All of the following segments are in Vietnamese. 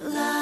love.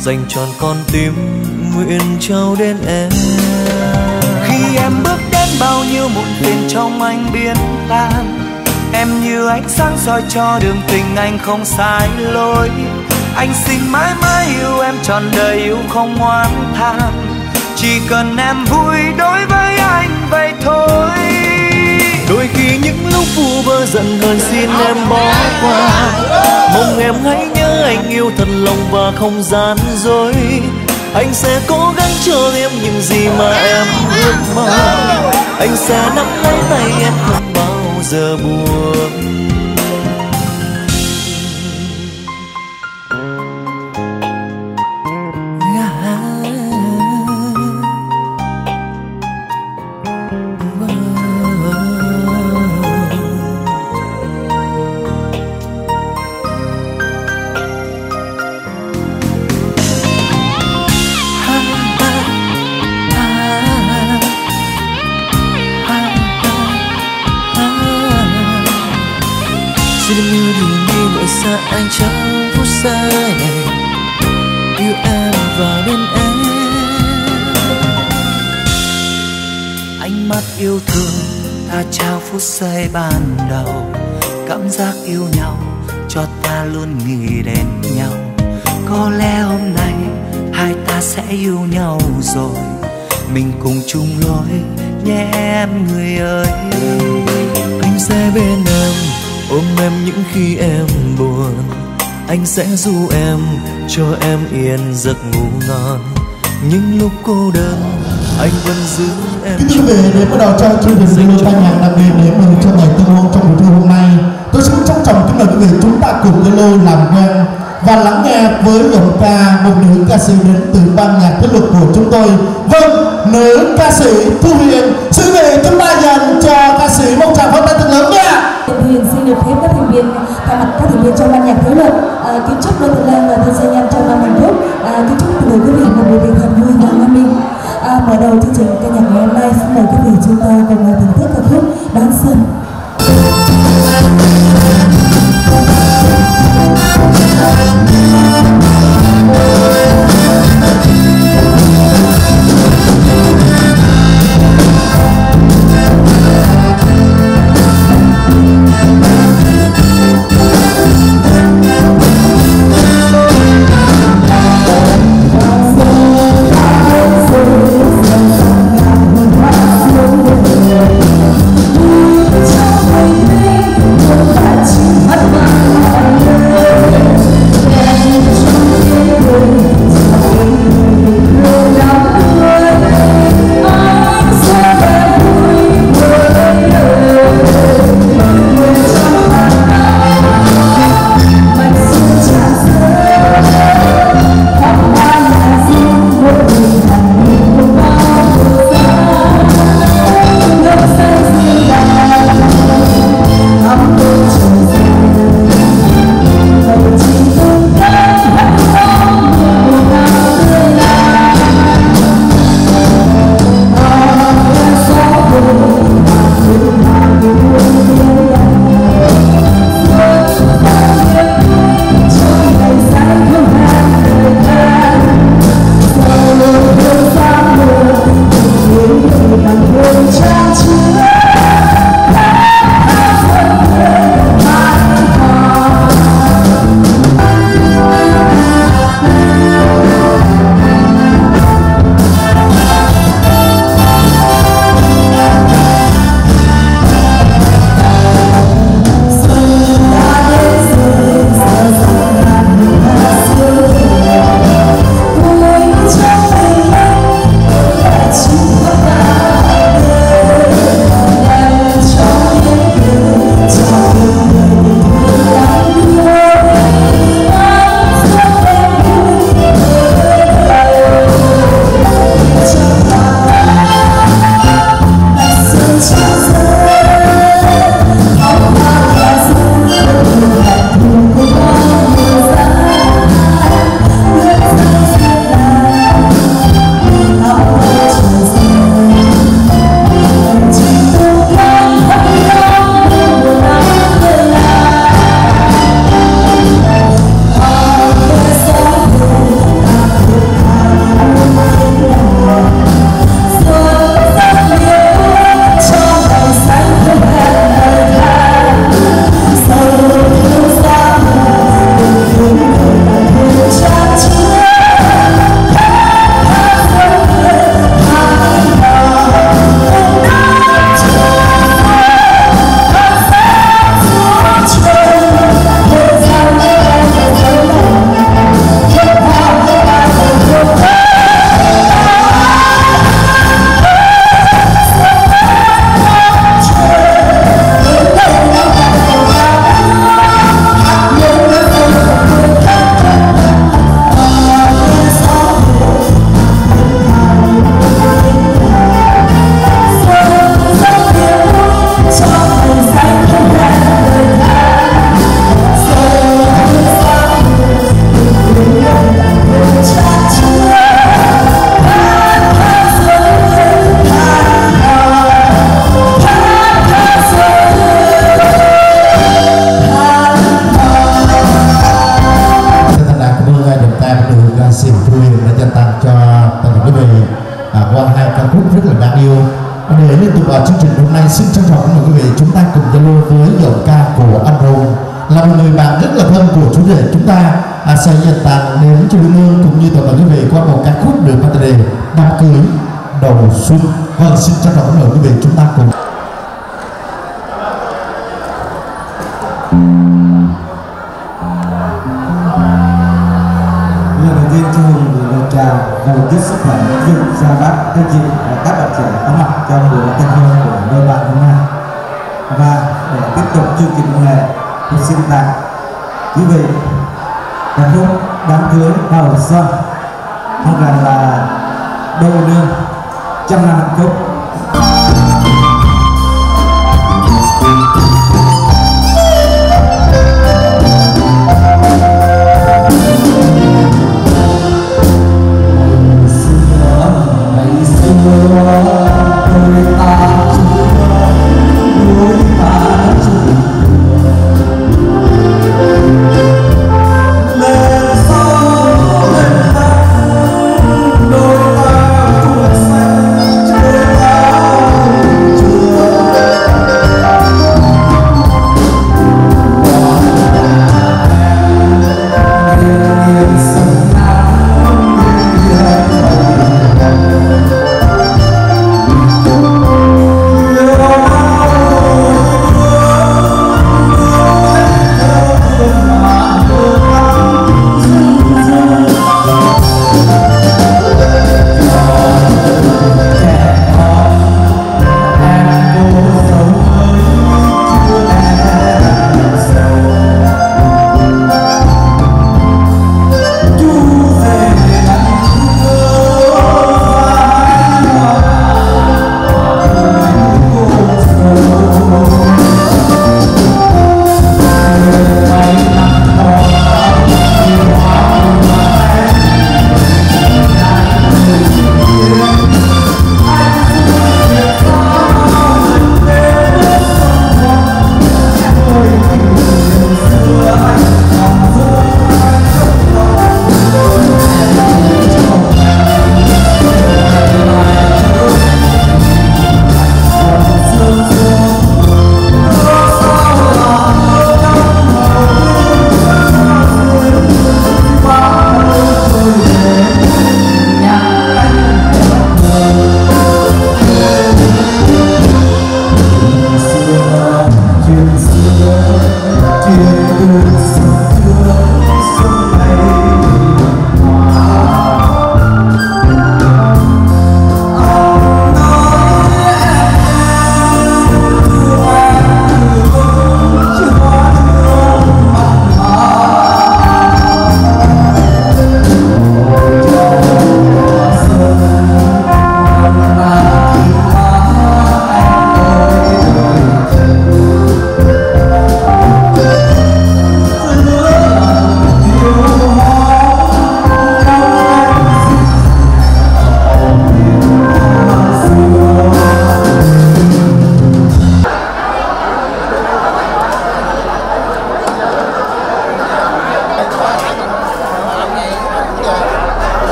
Dành tròn con tim nguyện trao đến em. Khi em bước đến bao nhiêu muộn phiền trong anh biến tan, em như ánh sáng soi cho đường tình anh không sai lối. Anh xin mãi mãi yêu em trọn đời, yêu không oán than chỉ cần em vui đối với anh vậy thôi. Đôi khi những lúc vu vơ giận hờn xin em bỏ qua. Mong em hãy anh yêu thật lòng và không gian dối anh sẽ cố gắng cho em những gì mà em ước mong anh sẽ nắm lấy tay em không bao giờ buồn. Phút giây ban đầu, cảm giác yêu nhau, cho ta luôn nghĩ đến nhau. Có lẽ hôm nay, hai ta sẽ yêu nhau rồi. Mình cùng chung lối, nhé em người ơi. Anh sẽ bên em, ôm em những khi em buồn. Anh sẽ du em, cho em yên giấc ngủ ngon. Những lúc cô đơn, anh vẫn giữ kính thưa quý vị để bắt đầu cho chương trình dành cho ban nhạc đặc biệt để mừng cho ngày tân hôn trong buổi trưa hôm nay tôi xin trân trọng kính mời quý vị chúng ta cùng với lưu làm quen và lắng nghe với giọng ca, một nữ ca sĩ đến từ ban nhạc thế lực của chúng tôi vâng nữ ca sĩ thu huyền, xin quý vị chúng ta dành cho ca sĩ một tràng pháo tay thật lớn nha Huyền xin được phép các thành viên thay mặt các thành viên trong ban nhạc thế lực ờ, kính chúc đôi thật lan và thân gia nhân trong nhạc. hạnh mở đầu chương trình ca nhạc ngày hôm nay xin mời quý vị chúng ta cùng thưởng thức ca khúc đón xuân Thank you. xin trân trọng mời quý vị. Chúng ta cùng lời đầu tiên thưa người lời chào và lời chúc sức khỏe dựng ra bác các chị và các bạn trẻ có mặt trong buổi tân hôn của đôi bạn hôm nay. Và để tiếp tục chương trình hôm nay tôi xin tặng quý vị ca khúc đám cưới đầu xuân hoặc là là đôi nương.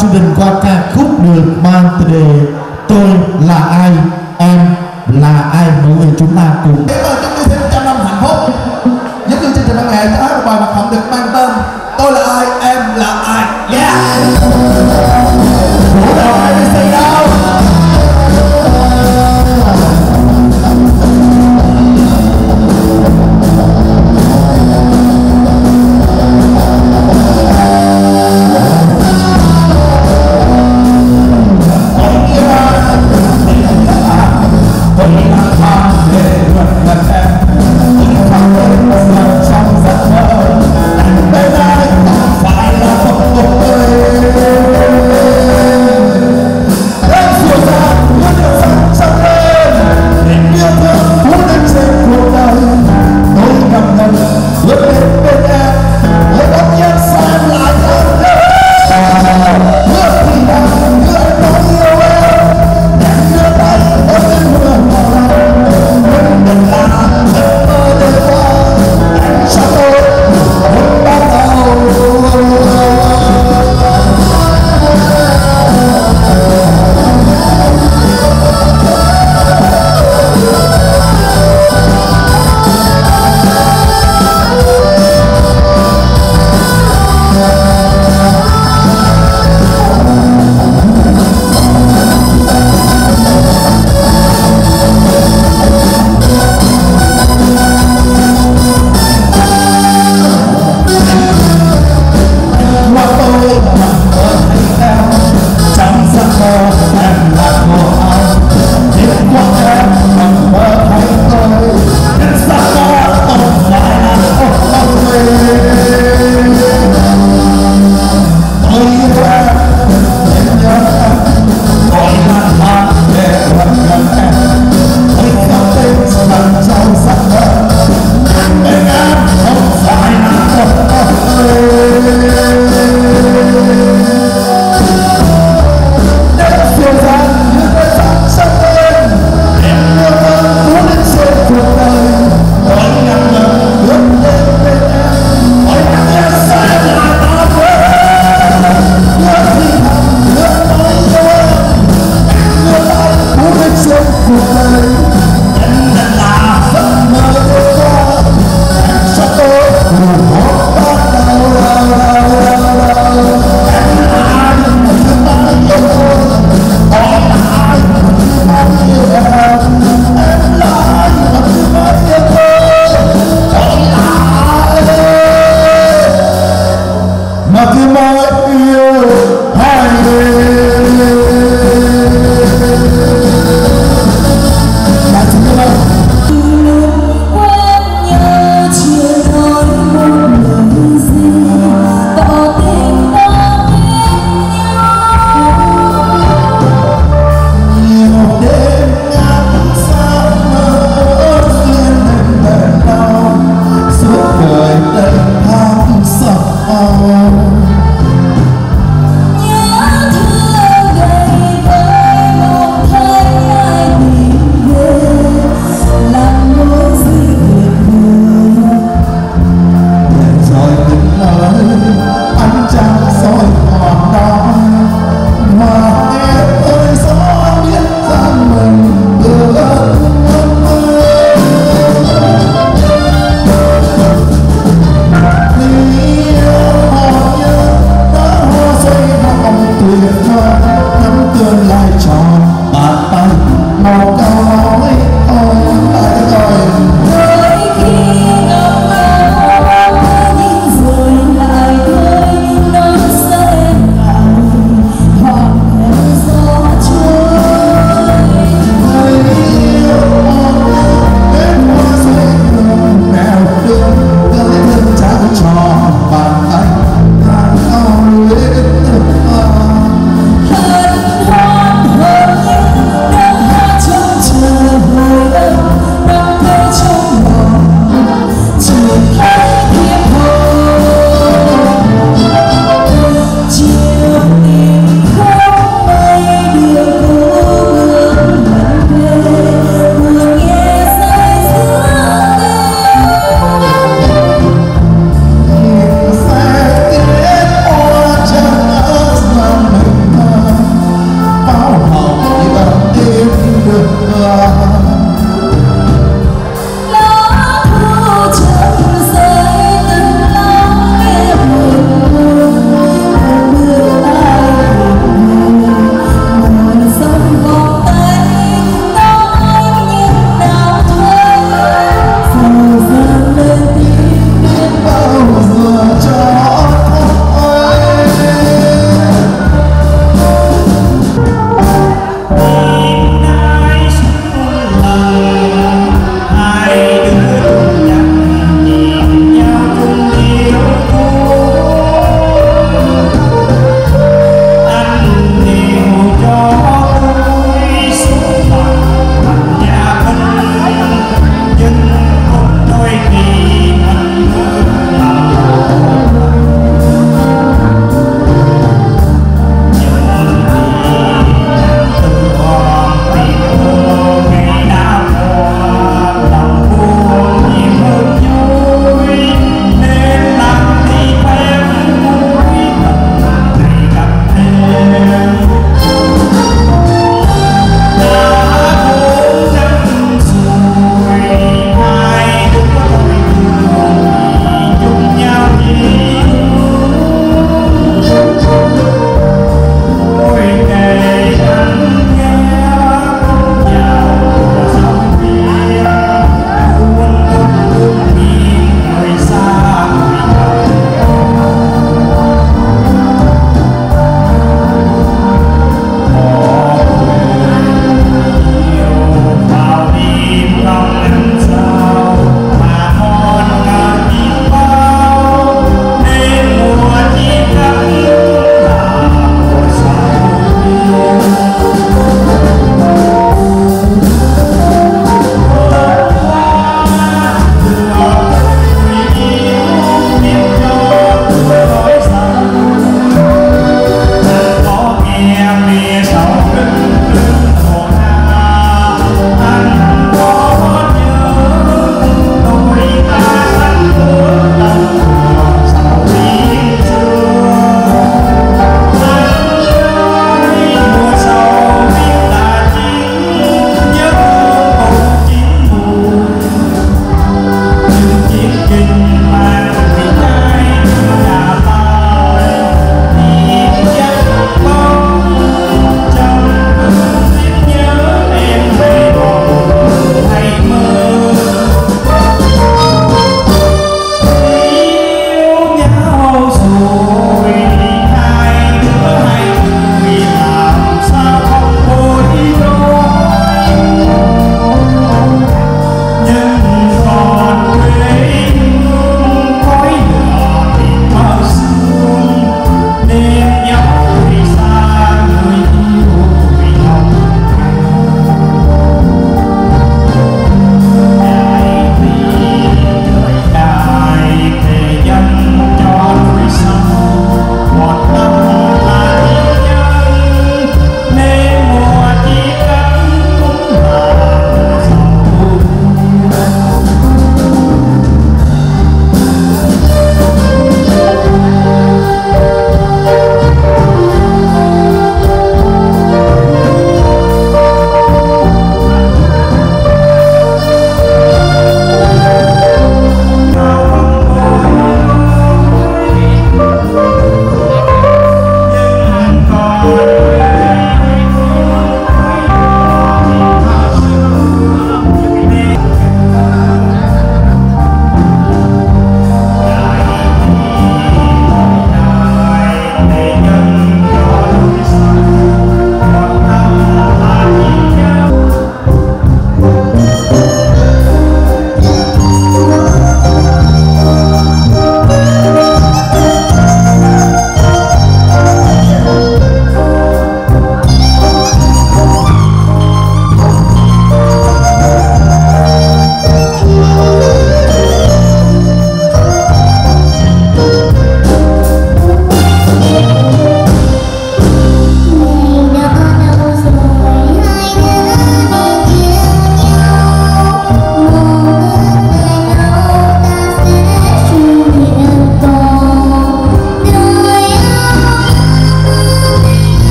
Tặng cho chương trình qua ca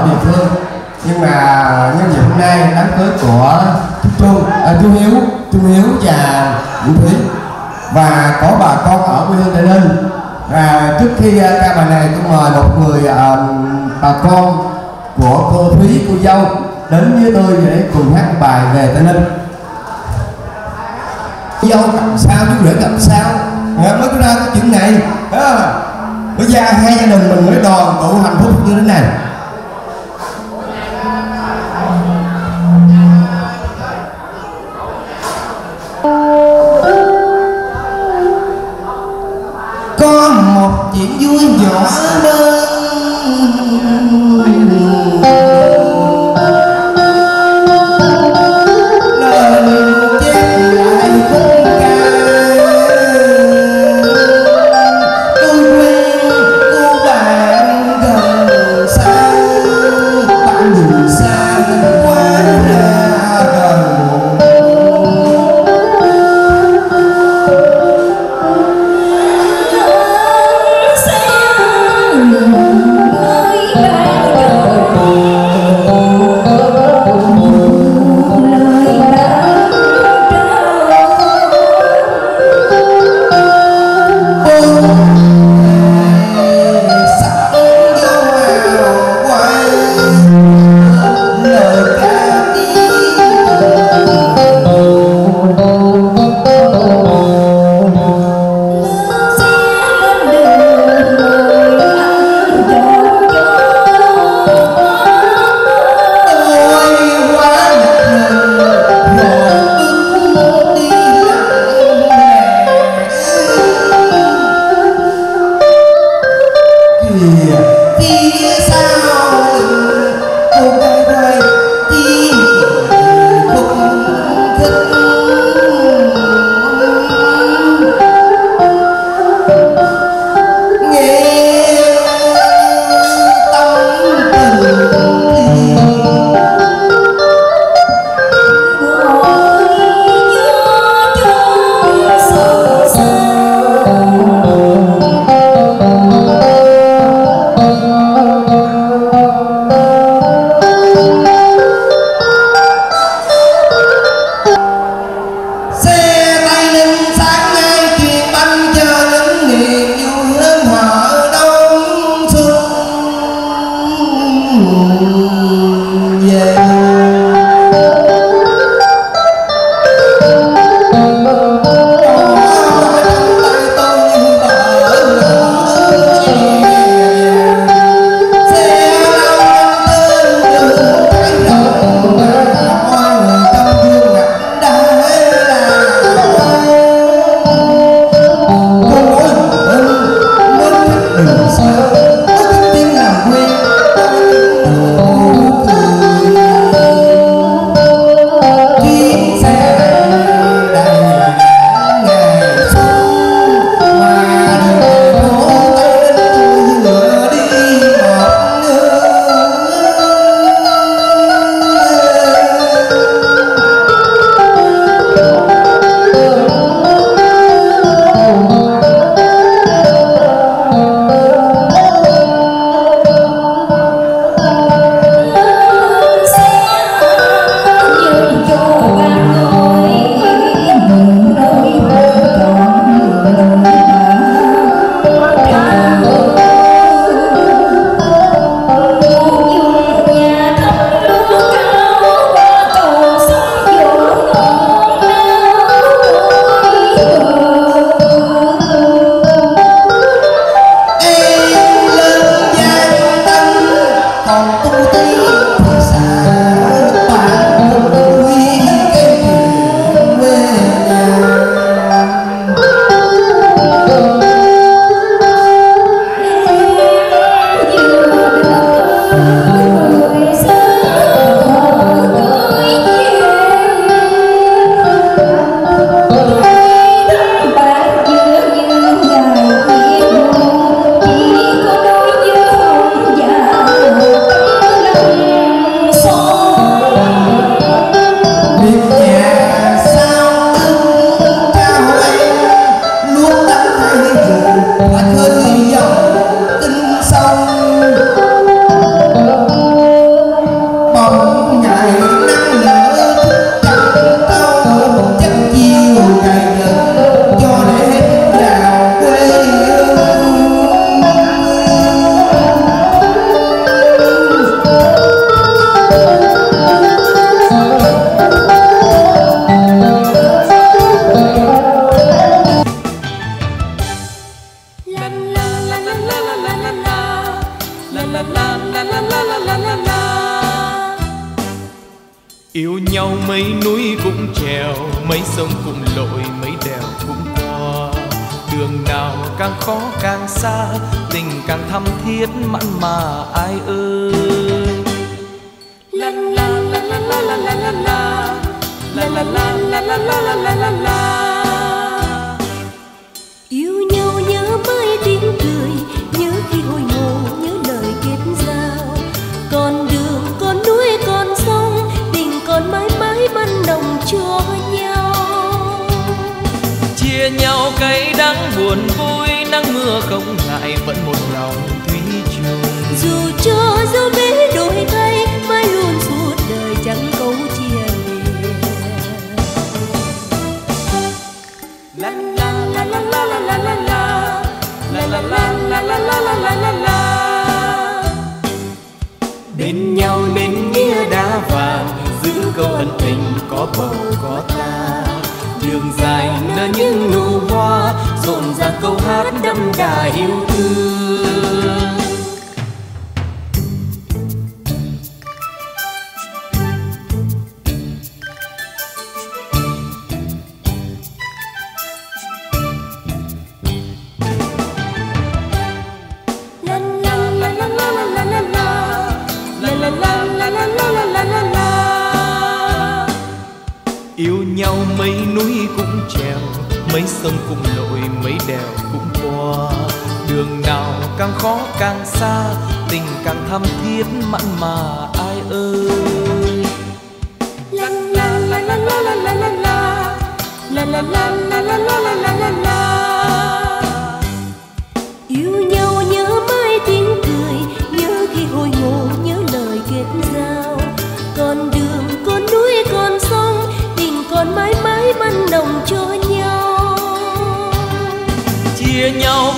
Ờ, địa phương nhưng mà nhân dịp hôm nay đám cưới của Trúc Trung, à, Trung Hiếu, Trung Hiếu và Vũ Thúy. Và có bà con ở quê hương Tây Ninh. Và trước khi à, ca bài này tôi mời một người à, bà con của cô Thúy, cô dâu đến với tôi để cùng hát bài về Tây Ninh. Dâu cầm sao chú rể cầm sao? À, mới ra cái chuyện này. À, bây giờ hai gia đình mình mới đoàn tụ hạnh phúc như thế này. Chuyện vui nhỏ đơn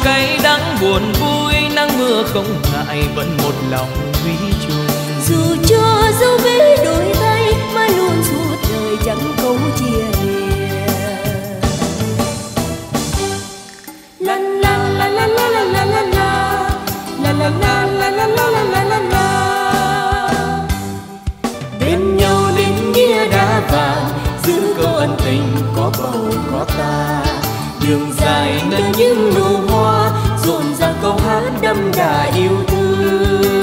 cay đắng buồn vui nắng mưa không ngại vẫn một lòng duy chung dù cho dấu vết đổi thay mà luôn suốt đời chẳng câu chia lìa la la la la la la la la la la la la la la la la la la bên nhau đến nghĩa đã vàng giữ câu ân tình có bầu có ta đường dài ngân những nụ hoa rộn ràng câu hát đậm đà yêu thương.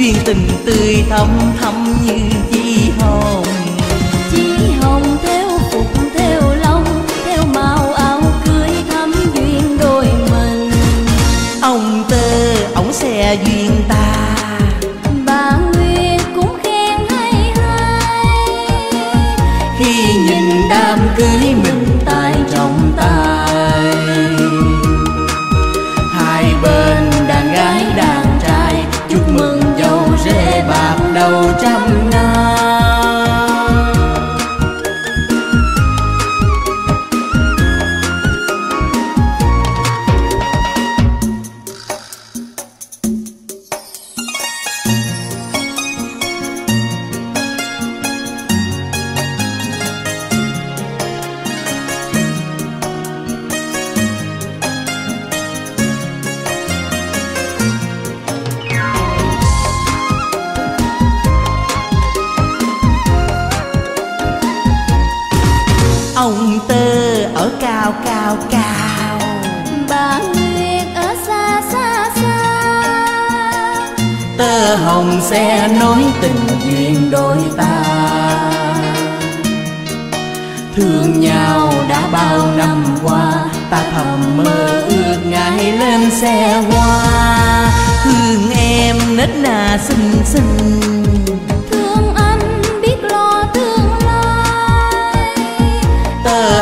duyên tình tươi thắm thắm như chi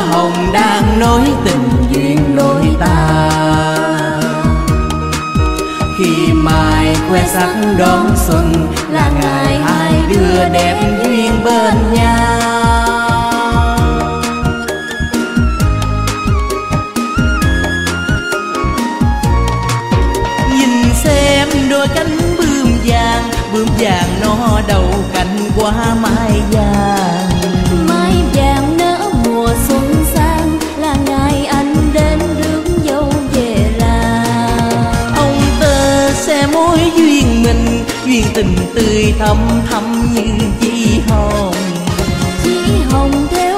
hồng đang nói tình duyên đôi ta. Khi mai khoe sắc đón xuân là ngày hai đứa đẹp duyên bên nhau. Nhìn xem đôi cánh bươm vàng bươm vàng nó đầu cánh qua mai vàng tình tươi thắm thắm như chi hồng. Chi hồng thêm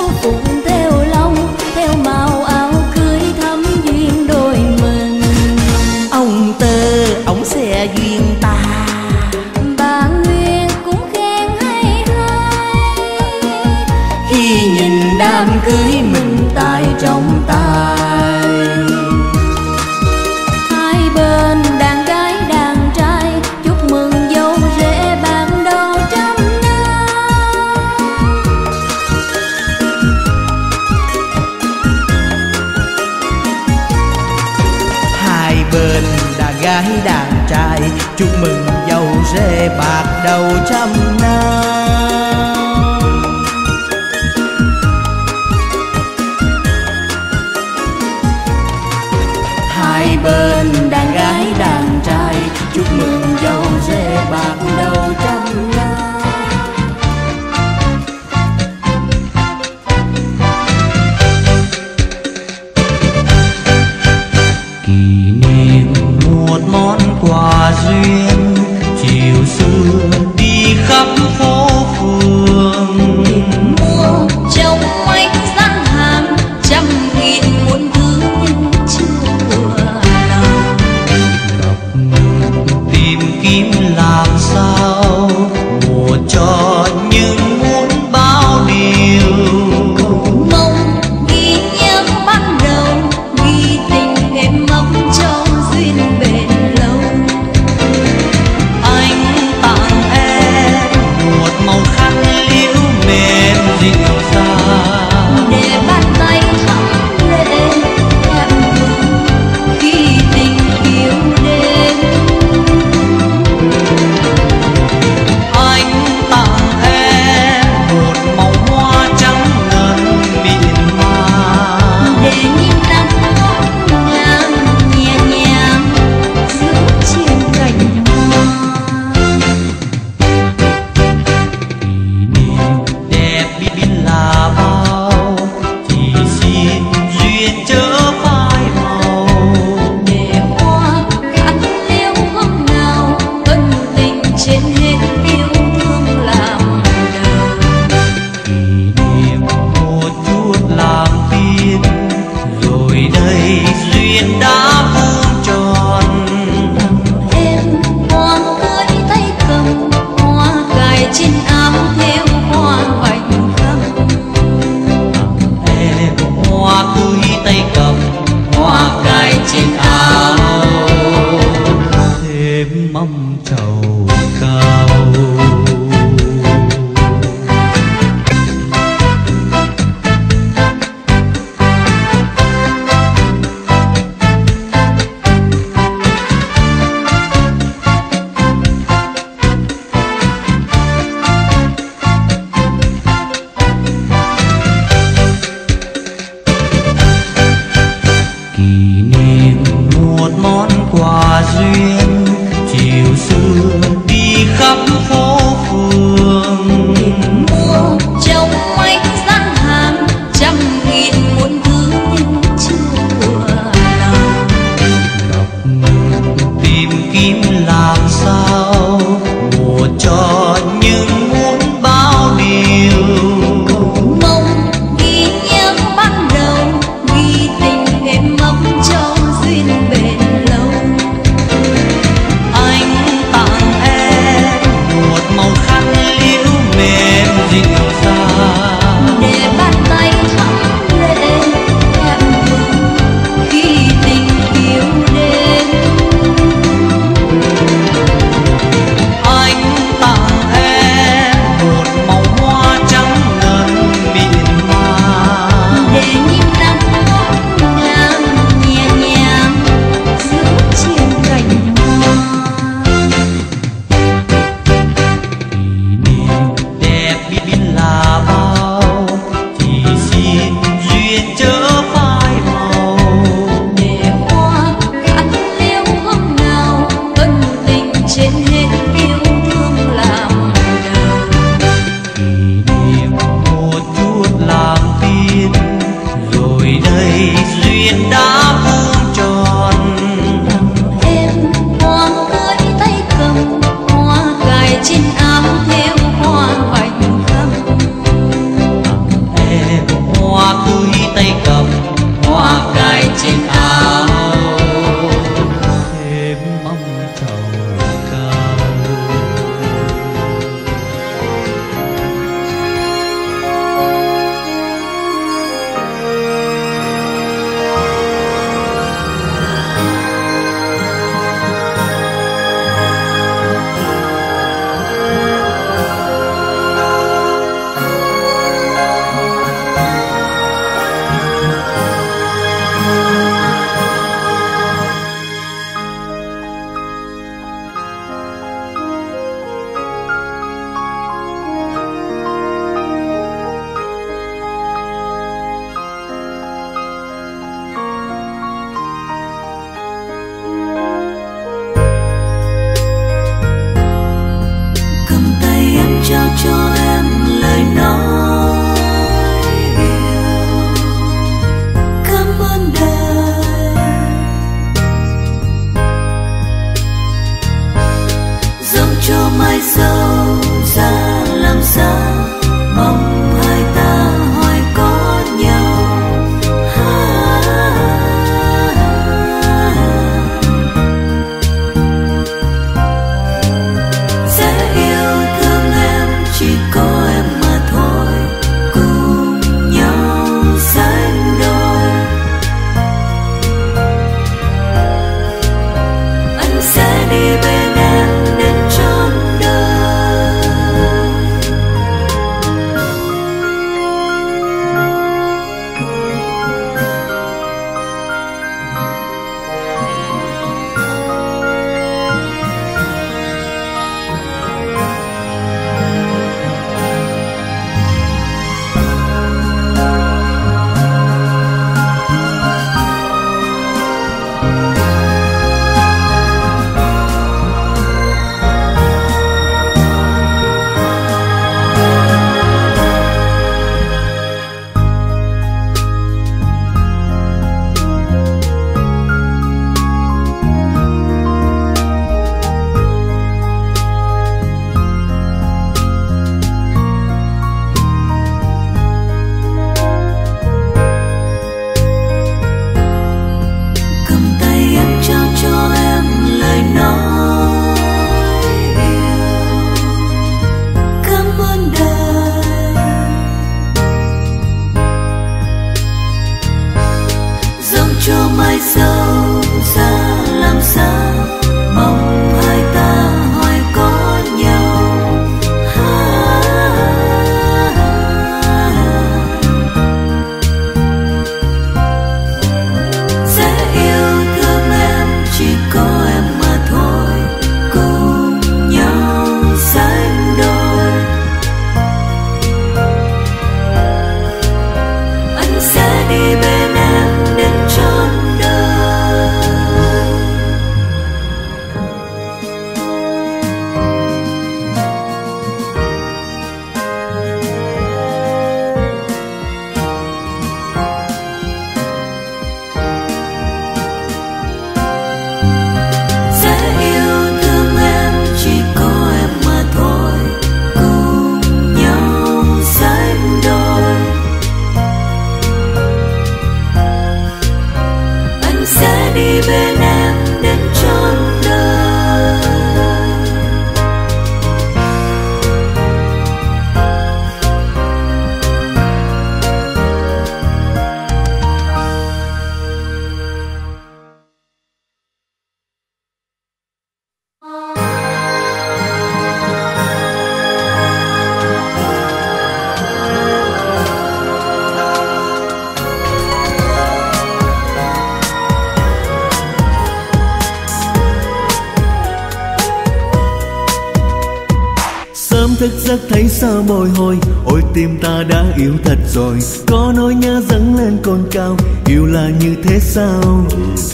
chắc thấy sao bồi hồi. Ôi, tim ta đã yêu thật rồi. Có nỗi nhớ dâng lên cồn cao. Yêu là như thế sao?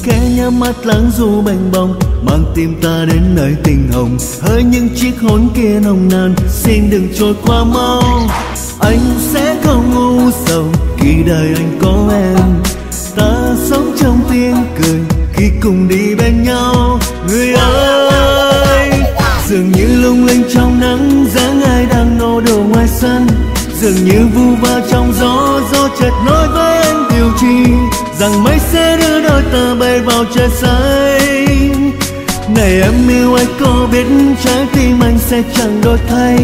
Khẽ nhắm mắt lắng du bành bồng. Mang tim ta đến nơi tình hồng. Hỡi những chiếc hôn kia nồng nàn. Xin đừng trôi qua mau. Anh sẽ không ngu sầu. Khi đời anh có em, ta sống trong tiếng cười. Khi cùng đi dường như vu vơ trong gió gió chợt nói với anh điều chi. Rằng mây sẽ đưa đôi ta bay vào trời xanh. Này em yêu anh có biết trái tim anh sẽ chẳng đổi thay.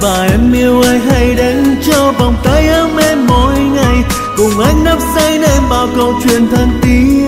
Và em yêu ai hãy đến cho vòng tay ấm em mỗi ngày. Cùng anh nắp say đêm bao câu chuyện thân tiếng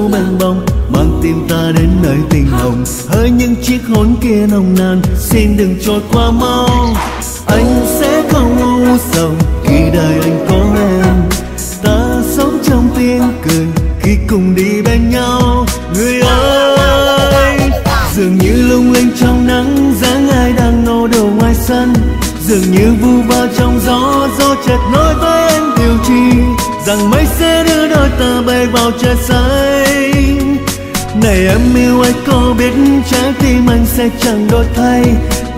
lắng mênh bông mang tim ta đến nơi tình hồng. Hỡi những chiếc hôn kia nồng nàn, xin đừng trôi qua mau. Anh sẽ không u sầu khi đời anh có em. Ta sống trong tiếng cười, khi cùng đi bên nhau. Người ơi, dường như lung linh trong nắng, dáng ai đang nô đầu ngoài sân. Dường như vu vơ trong gió gió chợt nói với em điều chi rằng mây sẽ đưa đôi ta bay vào trời xanh này em yêu anh có biết trái tim anh sẽ chẳng đổi thay.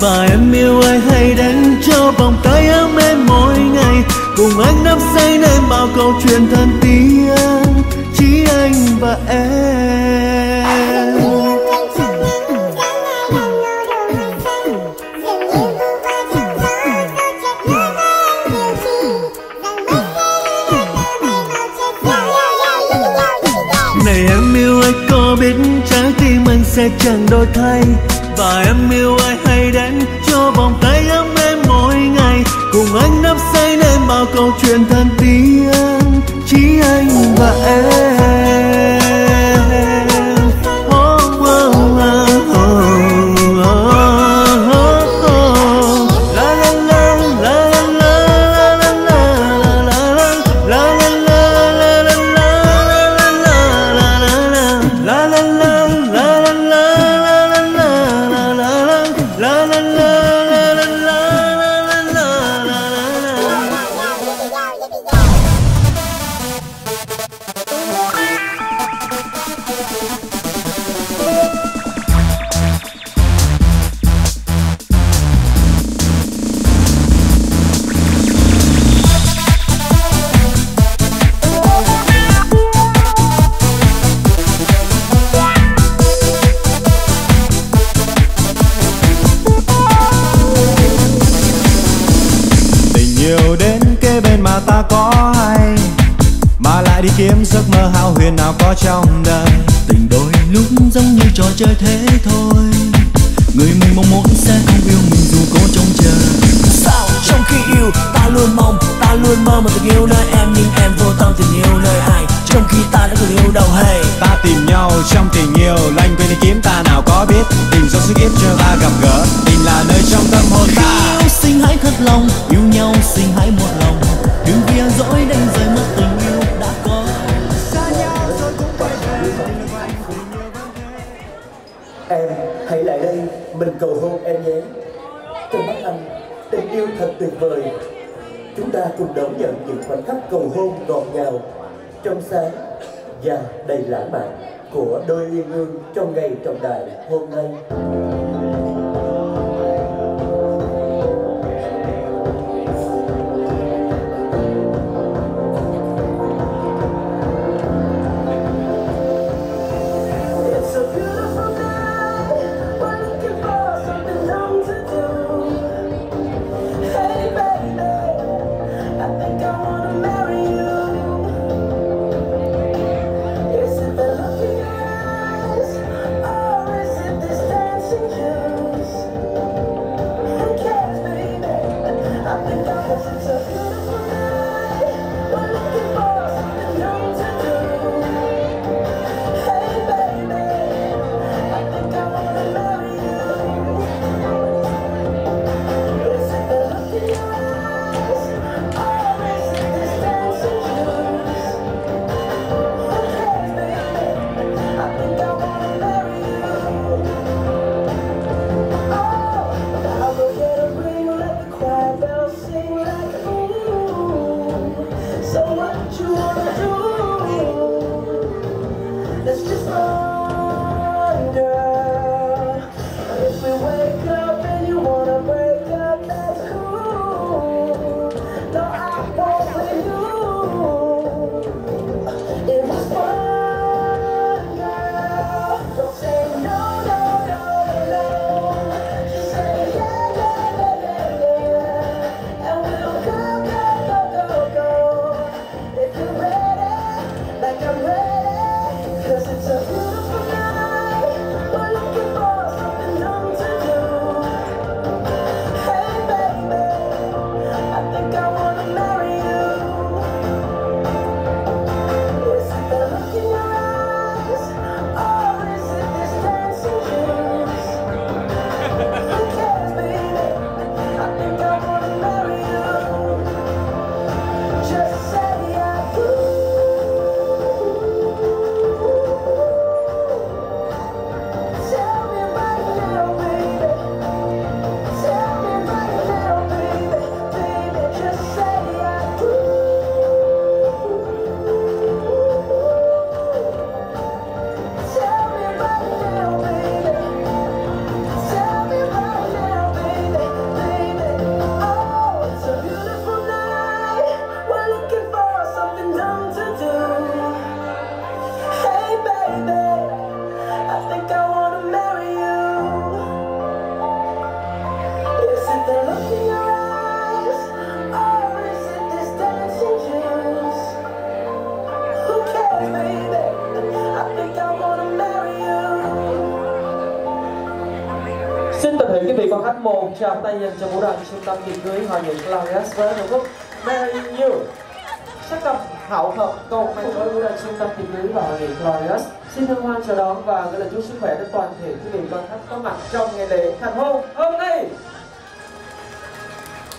Và em yêu ai hãy đánh cho vòng tay ấm em mỗi ngày. Cùng anh nắm say nên bao câu chuyện thân tiếng chỉ anh và em. Sẽ chẳng đổi thay. Và em yêu ai hay đến, cho vòng tay ấm em mỗi ngày. Cùng anh đắp say nên bao câu chuyện thân tiếng chỉ anh và em. Trong ngày trọng đại hôm nay. Chào tay dành cho vũ đoàn trung tâm tiệc cưới hòa nhạc Clarias với nội khúc Mary You. Sắc tập hảo hợp cầu mạnh với vũ đoàn trung tâm tiệc cưới và hòa nhạc Clarias. Xin thân hoan chào đón và gửi lời chúc sức khỏe đến toàn thể quý vị quan khách có mặt trong ngày lễ thành hôn hôm nay.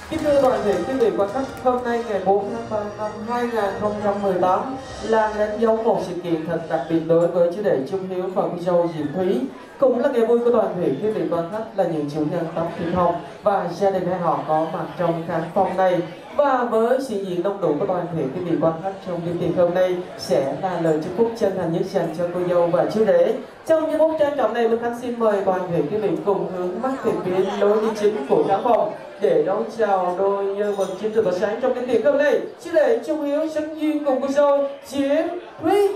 Kính thưa toàn thể quý vị quan khách, hôm nay ngày 4 tháng 3 năm 2018 là đánh dấu một sự kiện thật đặc biệt đối với chủ đề Trung Hiếu và cô dâu Diệu Thúy. Cũng là ngày vui của toàn thể quý vị quan khách là những chủ nhân tóc thiên hồng và gia đình hai họ có mặt trong khán phòng này. Và với sự diện đông đủ của toàn thể quý vị quan khách trong chương tiệc hôm nay sẽ là lời chúc phúc chân thành nhất dành cho cô dâu và chú rể. Trong những phút trang trọng này, Minh Khánh xin mời toàn thể quý vị cùng hướng mắt về phía lối đi chính của khán phòng để đón chào đôi nhân vật chính từ sáng trong chương tiệc hôm nay. Xin rể Trung Hiếu sánh duyên cùng cô dâu chiến Thúy.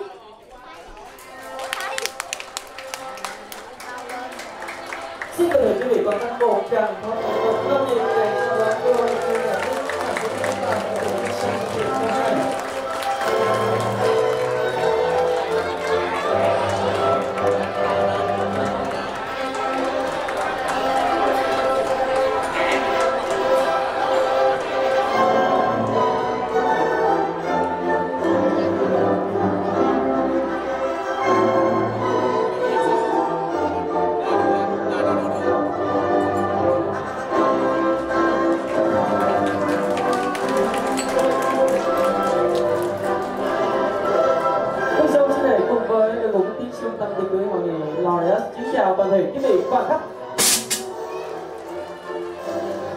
Xin mời quý vị quan khách một tràng pháo một năm nhiệt cùng tiến trung tâm tình cưới mọi người Laureus kính chào toàn thể quý vị quan khách.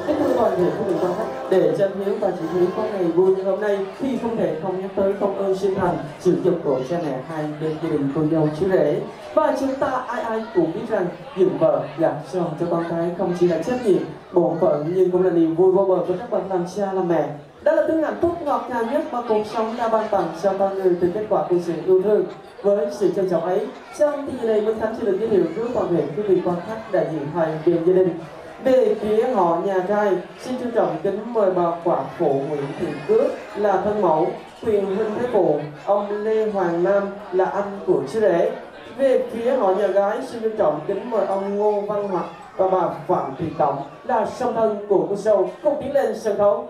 Kính thưa toàn thể quý vị quan khách, để chân hiếu và chị hiếu có ngày vui như hôm nay thì không thể không nhắc tới công ơn sinh thành, sự dụng của cha mẹ hai bên gia đình cô dâu chú rể. Và chúng ta ai ai cũng biết rằng dựng vợ gả chồng cho con cái không chỉ là trách nhiệm, bổn phận nhưng cũng là niềm vui vô bờ của các bậc làm cha làm mẹ. Đó là thứ hạnh phúc ngọt ngào nhất mà cuộc sống đã ban tặng cho con người từ kết quả của sự yêu thương. Với sự trân trọng ấy, trong thì này Minh Thánh xin được giới thiệu với toàn thể quý vị quan khách đại diện hai bên gia đình. Về phía họ nhà trai, xin trân trọng kính mời bà quả phụ Nguyễn Thị Cước là thân mẫu, quyền huynh thế phụ, ông Lê Hoàng Nam là anh của chú rể. Về phía họ nhà gái, xin trân trọng kính mời ông Ngô Văn Hoạt và bà Phạm Thị Tổng là song thân của cô dâu cùng tiến lên sân khấu.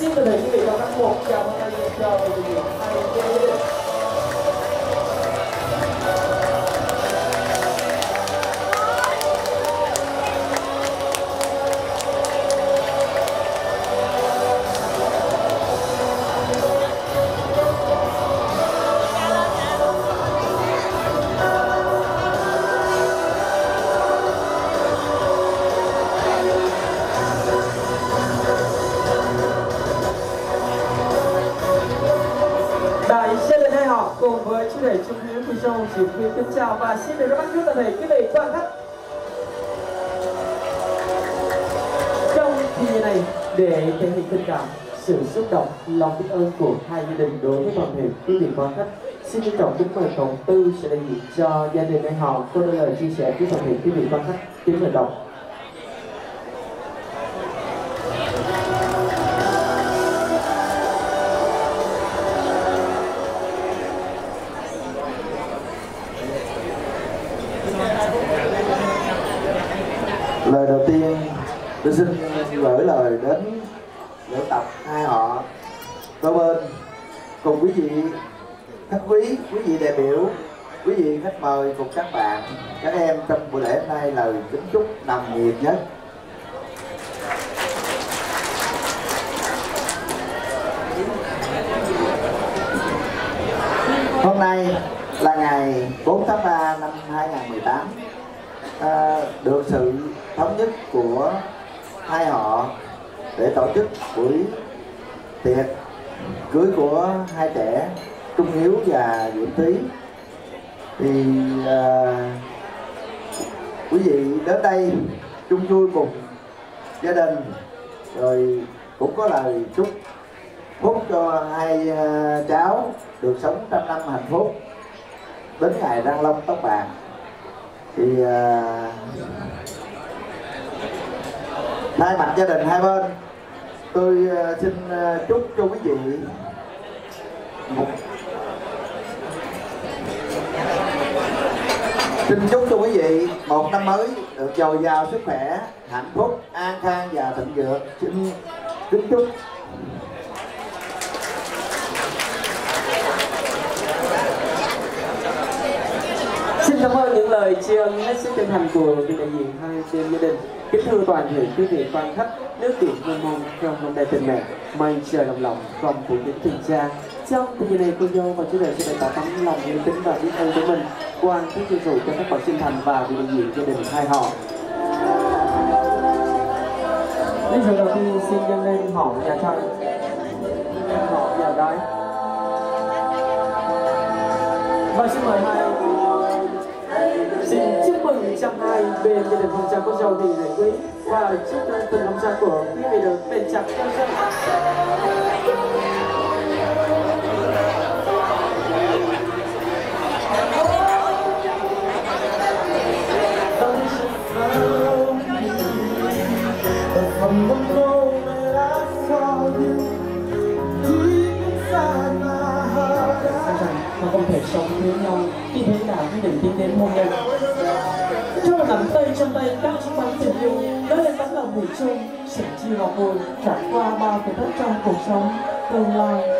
Xin được mời quý vị và các bộ chào mừng anh chào mừng đại để thể hiện tình cảm, sự xúc động, lòng biết ơn của hai gia đình đối với toàn thể quý vị quan khách. Xin trân trọng kính mời cộng tư sẽ đại diện cho gia đình anh họ có đôi lời chia sẻ với toàn thể quý vị quan khách. Kính mời đọc. lời đầu tiên tôi xin lời đến luyện tập hai họ. Đôi bên cùng quý vị khách quý quý vị đại biểu quý vị khách mời cùng các bạn các em trong buổi lễ hôm nay lời kính chúc nồng nhiệt nhất Hôm nay là ngày 4 tháng 3 năm 2018 à, Được sự thống nhất của hai họ để tổ chức buổi tiệc cưới của hai trẻ Trung Hiếu và Diễm Thúy thì à, quý vị đến đây chung vui cùng gia đình rồi cũng có lời chúc phúc cho hai à, cháu được sống trăm năm hạnh phúc đến ngày răng long tóc bạc. Thì à, thay mặt gia đình hai bên tôi ờ, xin ờ, chúc cho quý vị một Xin chúc cho quý vị một năm mới được dồi dào sức khỏe, hạnh phúc, an khang và thịnh vượng. Xin kính chúc Xin cảm ơn những lời tri ân hết sức chân thành của vị đại diện hai bên gia đình. Kính thưa toàn thể quý vị quan khách, nước biển mênh mông trong hôm nay tình mẹ, mây trời đồng lòng, vòng của những tình cha. Trong thời gian này cô dâu và chú rể sẽ bày tỏ tấm lòng yêu kính và biết ơn của mình quan các chương trình cho các bậc sinh thành và vị đại diện gia đình hai họ. Lý giờ đầu tiên xin dâng lên họ nhà thân họ nhà gái. Và xin mời hai bên gia đình phong trào cô dâu thì này quý và chúc cho từng năm trang của quý vị được bền chặt theo chân mà không thể sống với nhau khi thế nào quyết định tiến đến hôn nhân cho một nắm tay trong tay các chiếc bánh tình yêu đó là tấm lòng thủy chung sẻ chia vào vui trải qua bao thử thách trong cuộc sống, tương lai.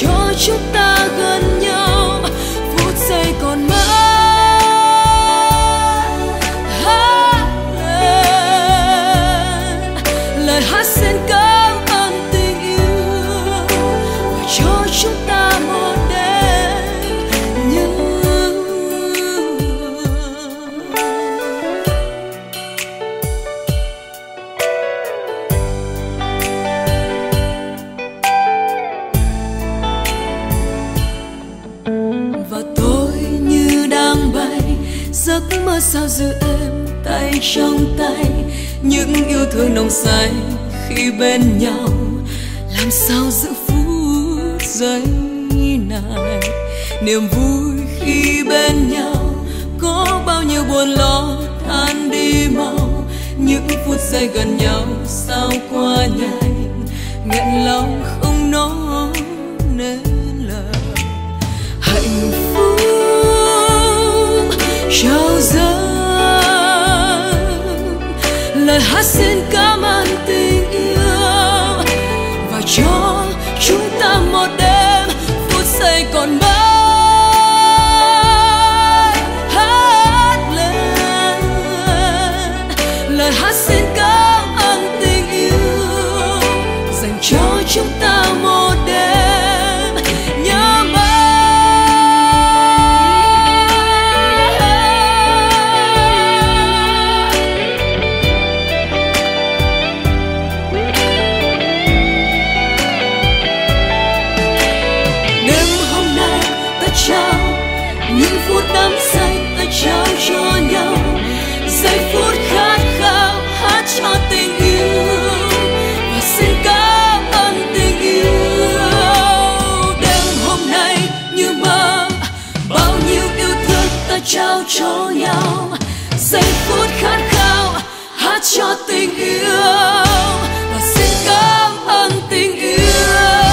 cho chúng ta gần nhau thương nồng say khi bên nhau. Làm sao giữ phút giây này, niềm vui khi bên nhau có bao nhiêu buồn lo than đi mau. Những phút giây gần nhau sao qua nhanh, nghẹn lòng Hasan का cho nhau. Giây phút khát khao, hát cho tình yêu. Và xin cảm ơn tình yêu.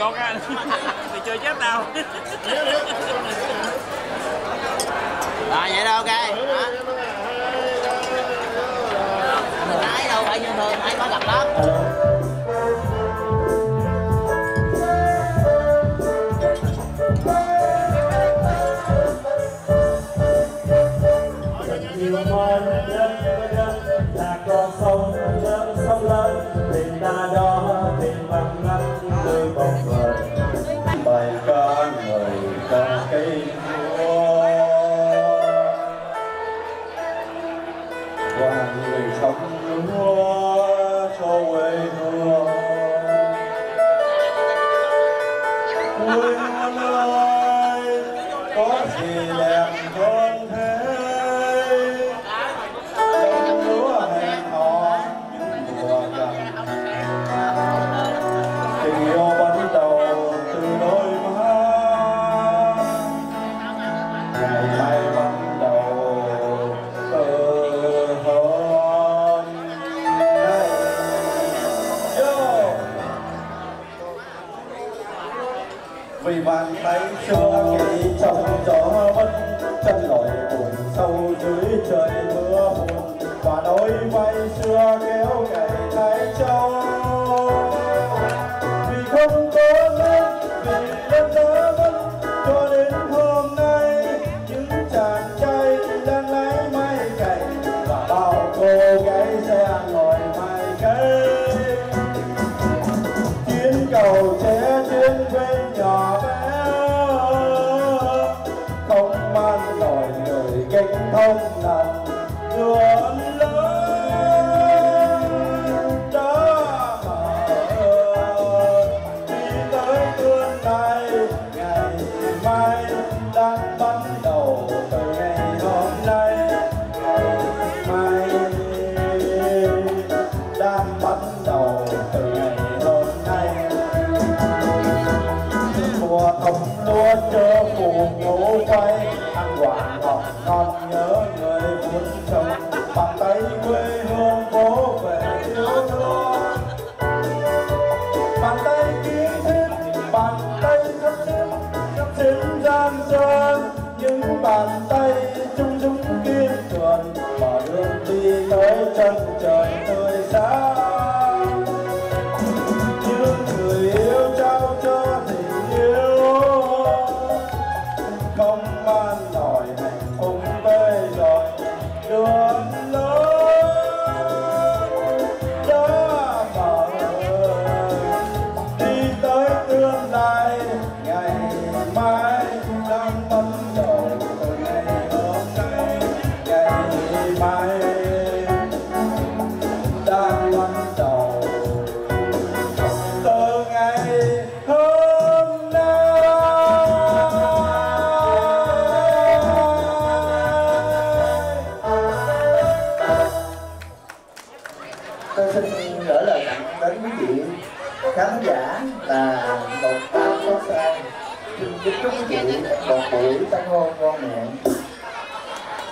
giọt ra thì chơi chết tao rồi, vậy đâu ok. Mình đâu, phải như thường, ai có gặp lắm kính chúc quý vị một buổi tân hôn ngon miệng.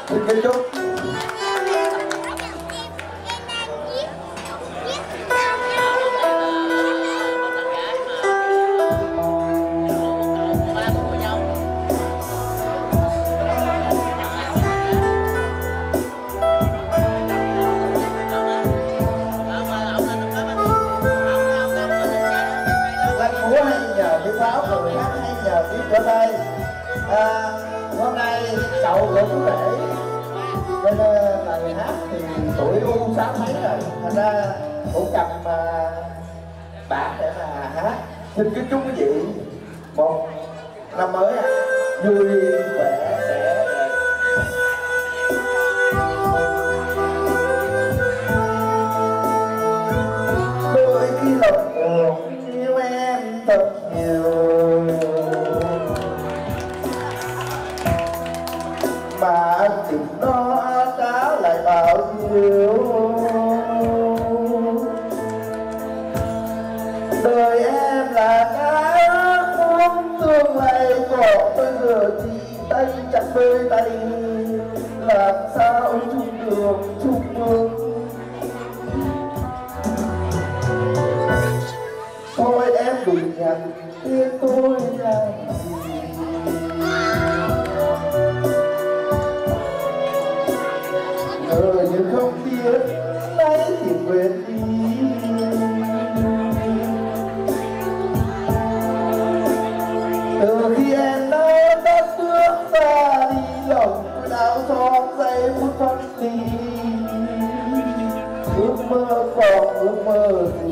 Xin kính chúc bài hát thì tuổi u sáu mấy rồi. Thành ra cũng cầm mà bản để mà hát. Xin kính chúc quý vị một năm mới à, vui 정말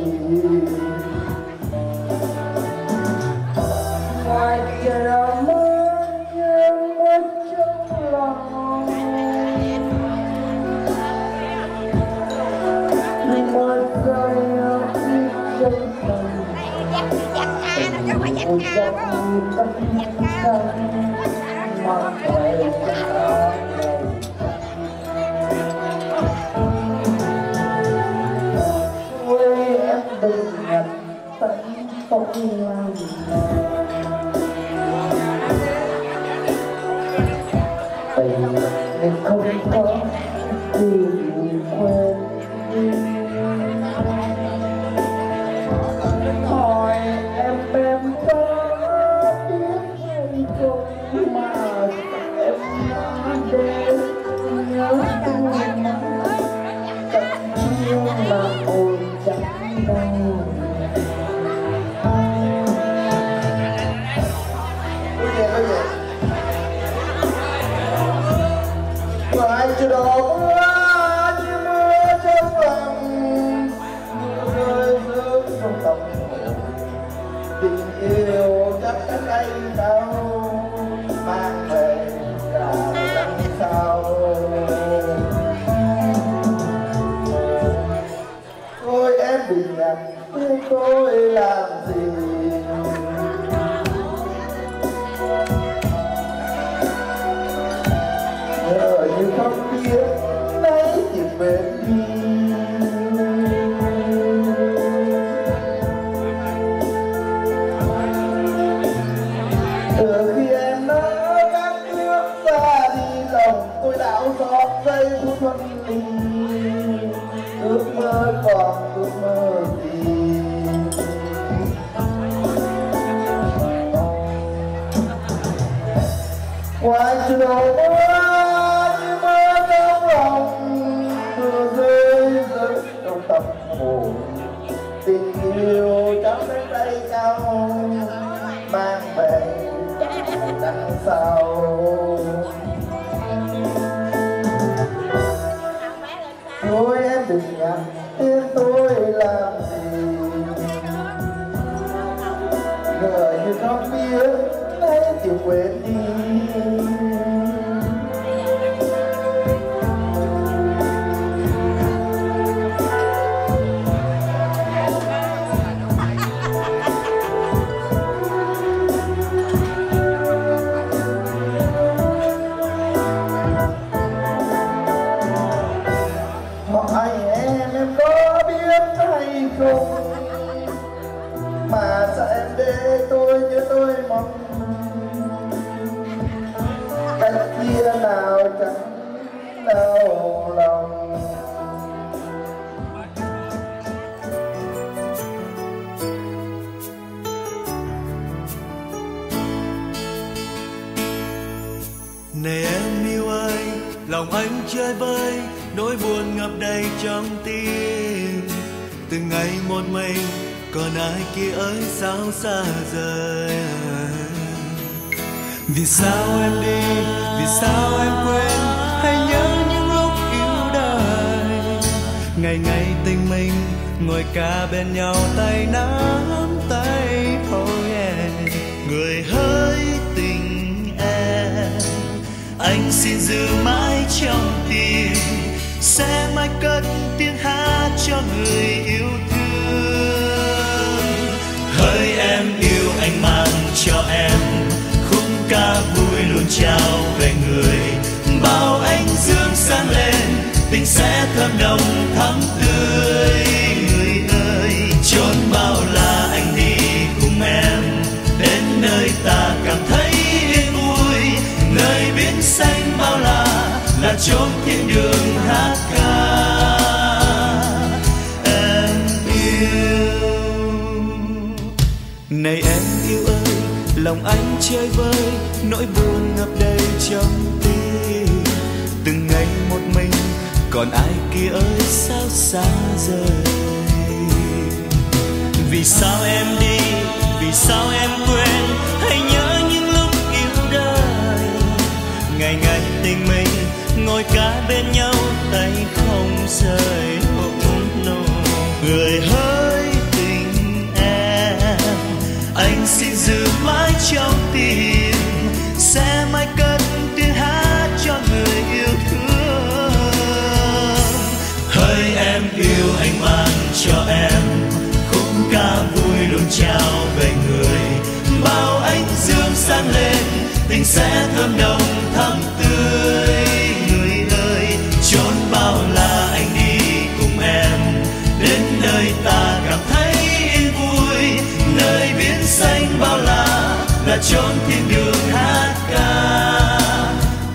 chốn thiên đường hát ca.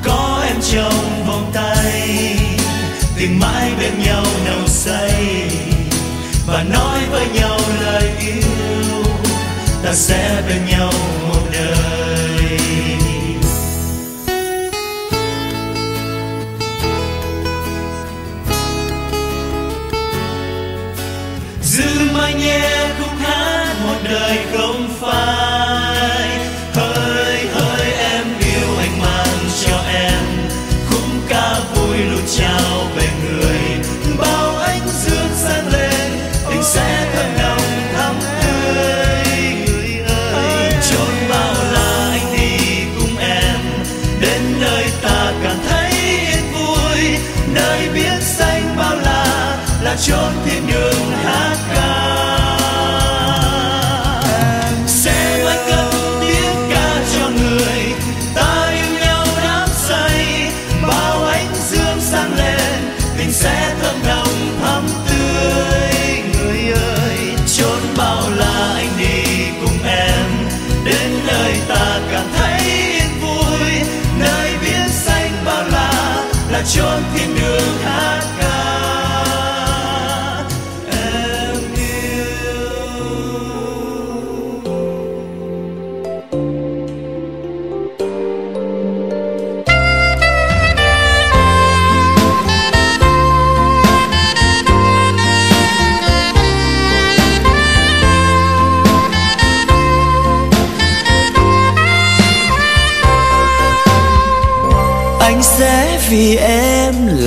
Có em trong vòng tay tình mãi bên nhau nồng say. Và nói với nhau lời yêu, ta sẽ bên nhau chốn thiên đường hát ca. Sẽ mãi cất tiếng ca cho người, ta yêu nhau đắm say. Bao ánh dương sáng lên tình sẽ thơm nồng thắm tươi. Người ơi, chốn bao la anh đi cùng em. Đến nơi ta cảm thấy yên vui. Nơi biển xanh bao la là chốn thiên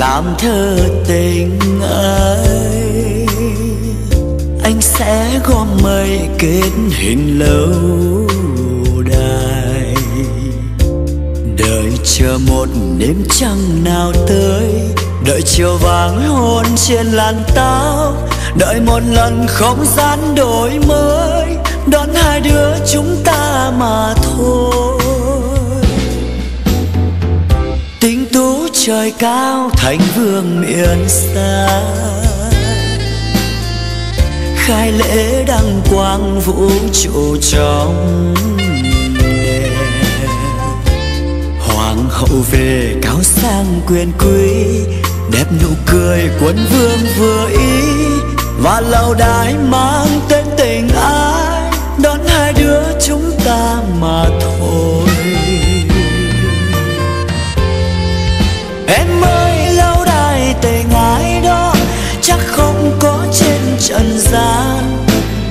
làm thơ tình ấy anh sẽ gom mây kết hình lâu đài. Đợi chờ một đêm trăng nào tới, đợi chiều vàng hôn trên làn táo đợi một lần không gian đổi mới. trời cao thành vương miền xa. Khai lễ đăng quang vũ trụ trong hoàng hậu về cáo sang quyền quý đẹp nụ cười quân vương vừa ý. Và lâu đài mang tên tình ái, đón hai đứa chúng ta mà thôi. Em ơi, lâu đài tình ai đó, chắc không có trên trần gian.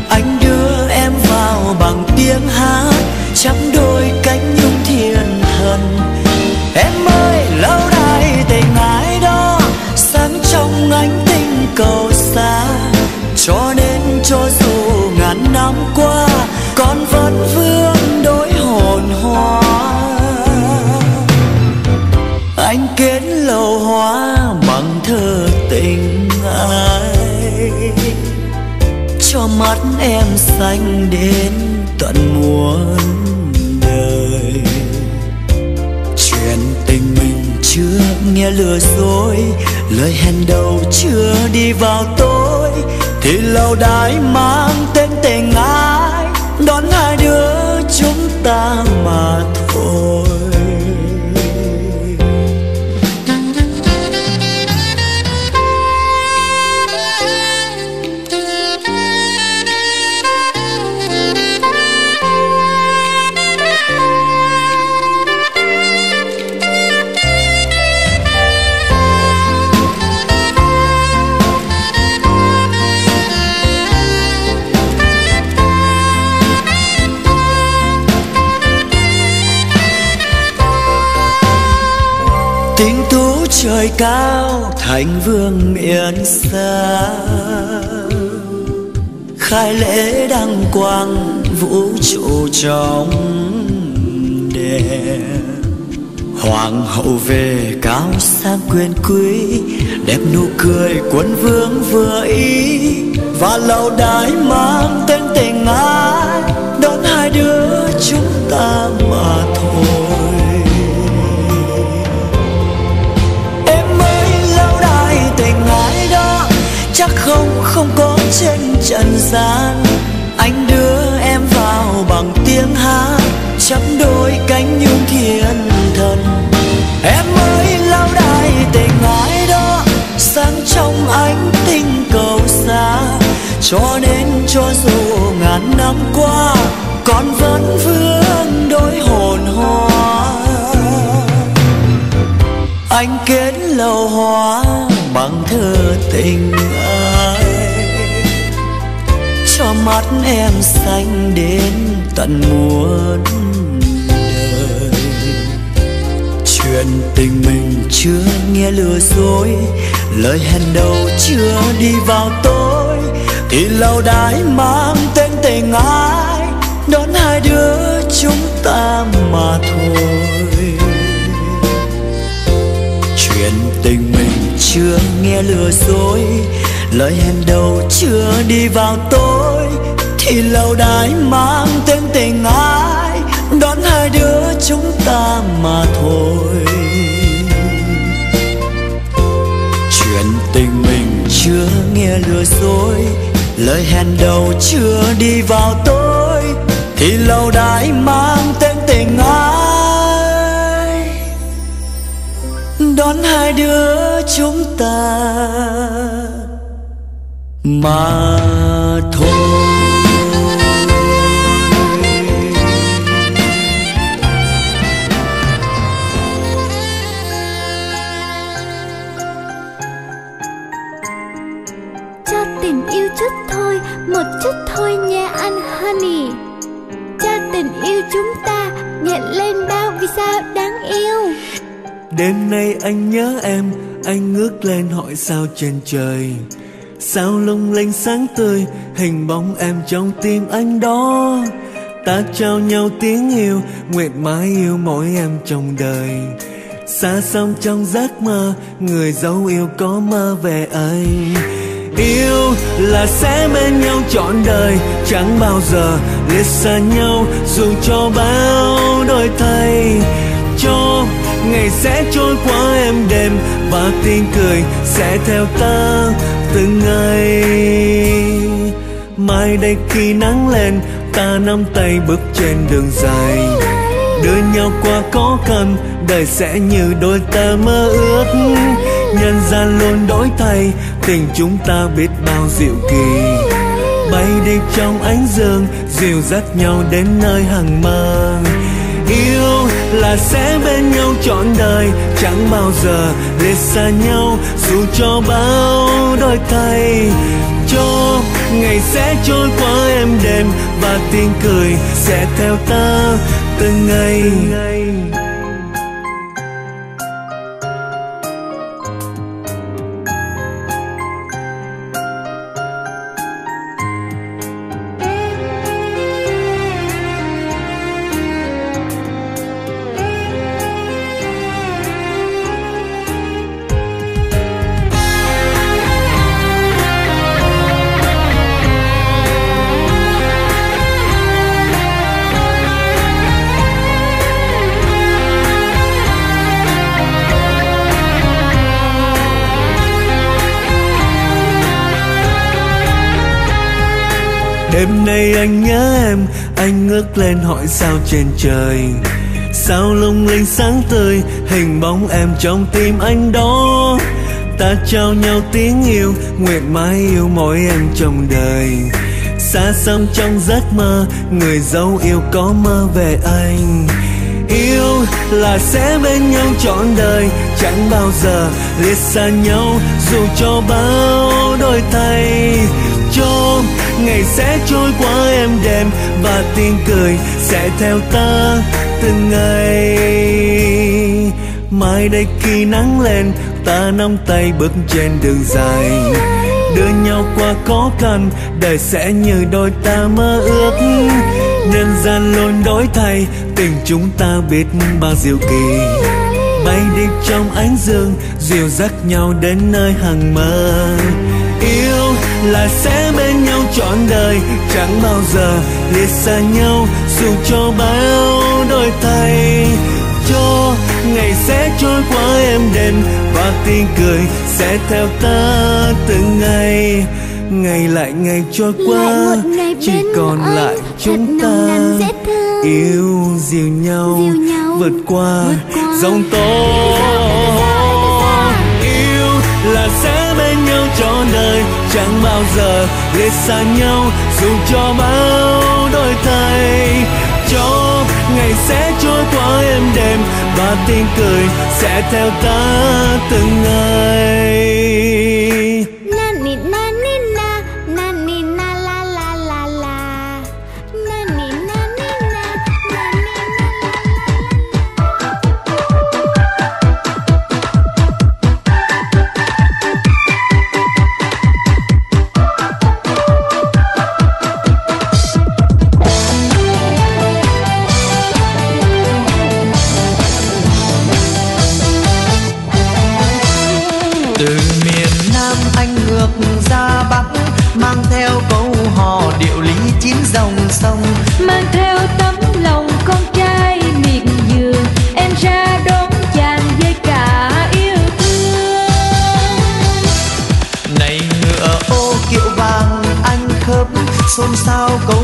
Anh đưa em vào bằng tiếng hát chắp đôi cánh nhung thiên thần. Em ơi, lâu đài tình ai đó, sáng trong ánh tinh cầu xa. Cho nên cho dù ngàn năm qua, con vẫn vương đối hồn hoa. Hóa bằng thơ tình ai. Cho mắt em xanh đến tận muôn đời. Chuyện tình mình chưa nghe lừa dối, lời hẹn đầu chưa đi vào tối. Thì lâu đài mang cao thành vương miền xa. Khai lễ đăng quang vũ trụ trong đèn hoàng hậu về cao sang quyền quý, đẹp nụ cười quân vương vừa ý. Và lâu đài mang tên tình ai đón hai đứa chúng ta mà thôi. Trên trần gian. Anh đưa em vào bằng tiếng hát chắp đôi cánh nhung thiên thần. Em ơi lâu đài tình ái đó sáng trong ánh tinh cầu xa. Cho nên cho dù ngàn năm qua, con vẫn vương đôi hồn hoa. Anh kết lầu hoa bằng thơ tình ai mắt em xanh đến tận muôn đời. Chuyện tình mình chưa nghe lừa dối, lời hẹn đầu chưa đi vào tối. Thì lâu đài mang tên tình ai đón hai đứa chúng ta mà thôi. Chuyện tình mình chưa nghe lừa dối, lời hẹn đầu chưa đi vào tối thì lâu đài mang tên tình ai, đón hai đứa chúng ta mà thôi. Chuyện tình mình chưa nghe lừa dối, lời hẹn đầu chưa đi vào tối. Thì lâu đài mang tên tình ai, đón hai đứa chúng ta mà Đêm nay anh nhớ em, Anh ngước lên hỏi sao trên trời. Sao lung linh sáng tươi, Hình bóng em trong tim anh đó. Ta trao nhau tiếng yêu, Nguyện mãi yêu mỗi em trong đời. Xa xăm trong giấc mơ, Người dấu yêu có mơ về anh Yêu là sẽ bên nhau trọn đời, Chẳng bao giờ liệt xa nhau, Dù cho bao đổi thay. Cho ngày sẽ trôi qua em đêm Và tiếng cười sẽ theo ta từng ngày. Mai đây khi nắng lên, ta nắm tay bước trên đường dài. Đưa nhau qua khó khăn, đời sẽ như đôi ta mơ ước. Nhân gian luôn đổi thay, tình chúng ta biết bao diệu kỳ. Bay đi trong ánh dương, dìu dắt nhau đến nơi hằng mơ yêu là sẽ bên nhau trọn đời, chẳng bao giờ lìa xa nhau dù cho bao đôi thay cho ngày sẽ trôi qua em đêm và tiếng cười sẽ theo ta từng ngày từng ngày. Anh nhớ em. Anh ngước lên hỏi sao trên trời. Sao lung linh sáng tươi, Hình bóng em trong tim anh đó. Ta trao nhau tiếng yêu, Nguyện mãi yêu mỗi em trong đời. Xa xăm trong giấc mơ, Người dấu yêu có mơ về anh. Yêu là sẽ bên nhau trọn đời, Chẳng bao giờ liệt xa nhau. Dù cho bao đôi tay cho ngày sẽ trôi qua em đềm và tiếng cười sẽ theo ta từng ngày. Mai đây khi nắng lên, ta nắm tay bước trên đường dài. Đưa nhau qua khó khăn, đời sẽ như đôi ta mơ ước. Nhân gian luôn đổi thay, tình chúng ta biết bao diệu kỳ. Bay đi trong ánh dương, dìu dắt nhau đến nơi hằng mơ. Yêu là sẽ bên trọn đời chẳng bao giờ liệt xa nhau. Dù cho bao đôi tay cho ngày sẽ trôi qua êm đềm và tiếng cười sẽ theo ta từng ngày. Ngày lại ngày trôi qua chỉ còn lại chúng ta yêu dìu nhau vượt qua dòng tố yêu là sẽ bên cho đời chẳng bao giờ lìa xa nhau, dù cho bao đôi thay cho ngày sẽ trôi qua êm đềm và tiếng cười sẽ theo ta từng ngày. Câu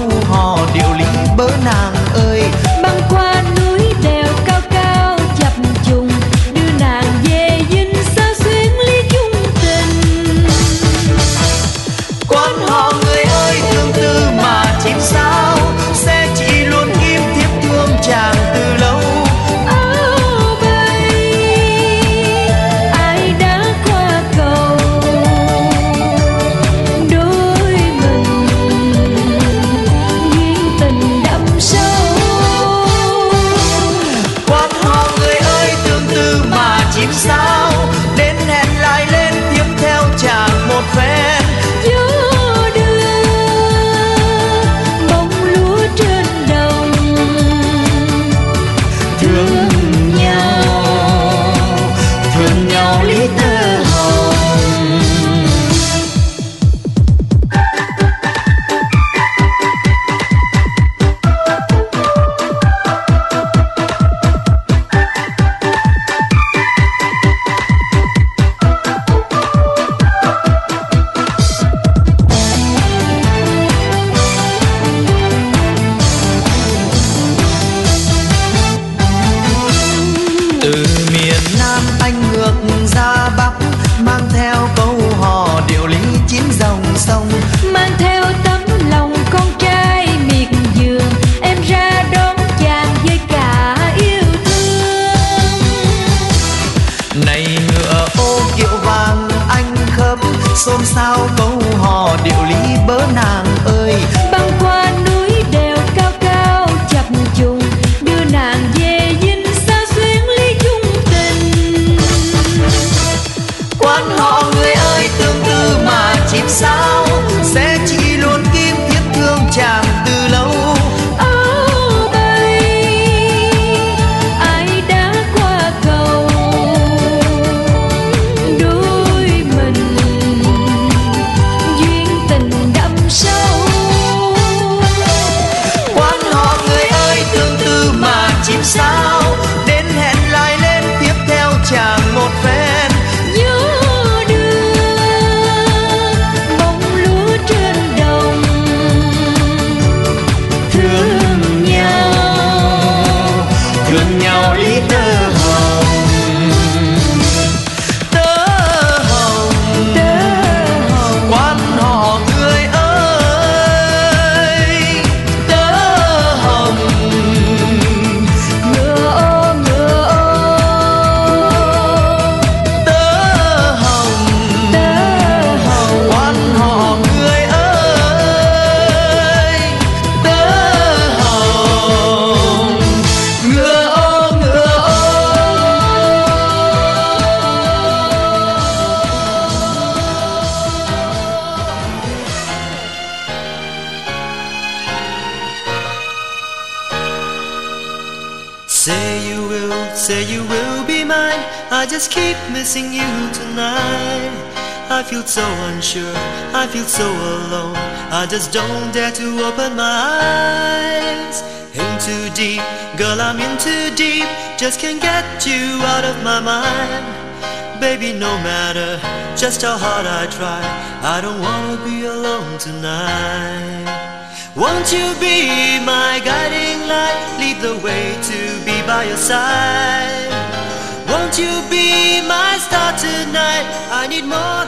by your side. Won't you be my star tonight? I need more.